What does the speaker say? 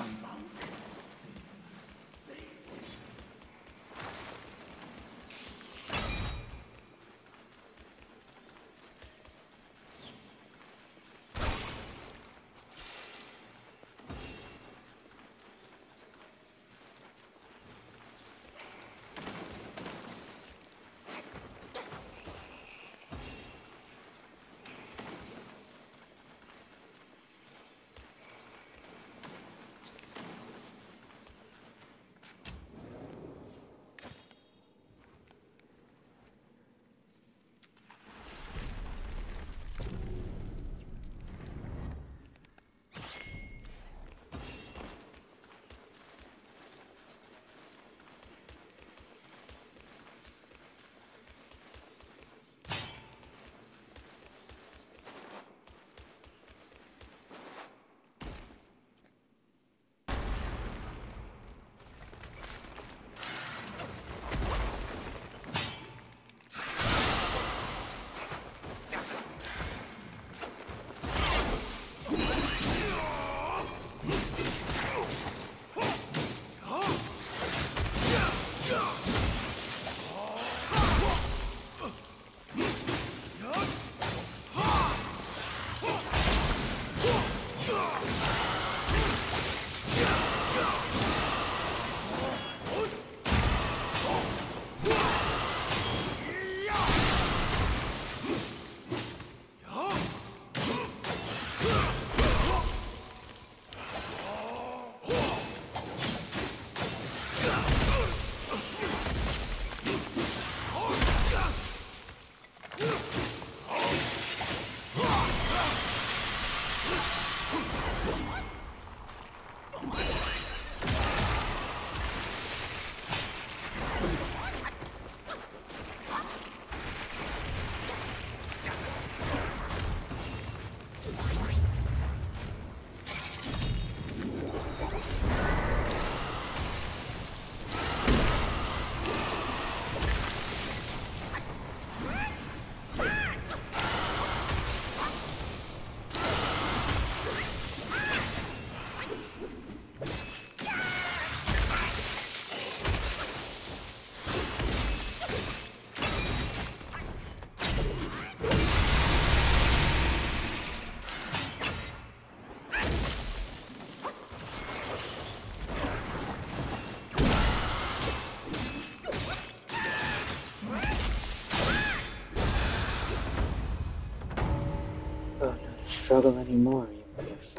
amount. Oh! trouble anymore, you motherfucker.